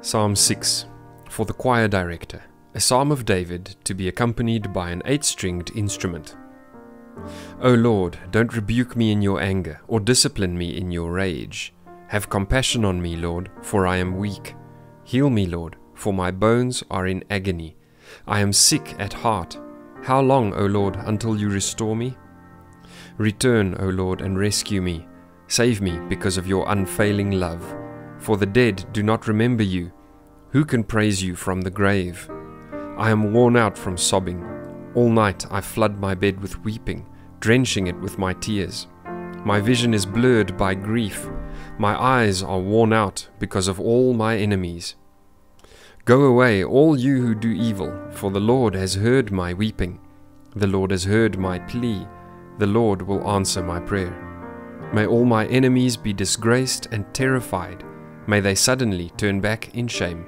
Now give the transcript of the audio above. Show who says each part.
Speaker 1: Psalm 6 for the choir director, a psalm of David to be accompanied by an eight stringed instrument. O Lord, don't rebuke me in your anger, or discipline me in your rage. Have compassion on me, Lord, for I am weak. Heal me, Lord, for my bones are in agony. I am sick at heart. How long, O Lord, until you restore me? Return, O Lord, and rescue me. Save me because of your unfailing love. For the dead do not remember you. Who can praise you from the grave? I am worn out from sobbing. All night I flood my bed with weeping, drenching it with my tears. My vision is blurred by grief. My eyes are worn out because of all my enemies. Go away, all you who do evil, for the Lord has heard my weeping. The Lord has heard my plea. The Lord will answer my prayer. May all my enemies be disgraced and terrified. May they suddenly turn back in shame.